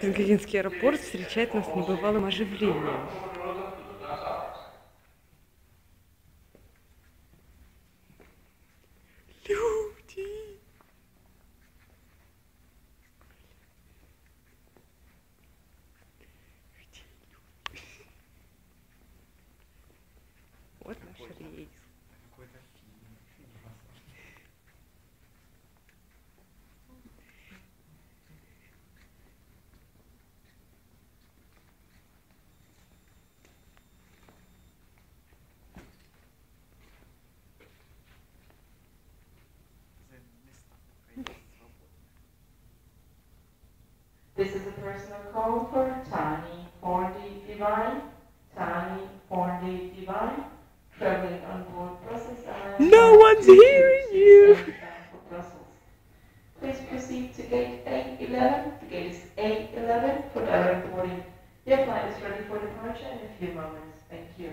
Пингвинский аэропорт встречает нас небывалым оживлением. This is a personal call for Tani Horndy Divine. Tani Horndy Divine, traveling on board Brussels No one's hearing you. Please proceed to gate A11. The gate is A11 for direct boarding. Your flight is ready for departure in a few moments. Thank you.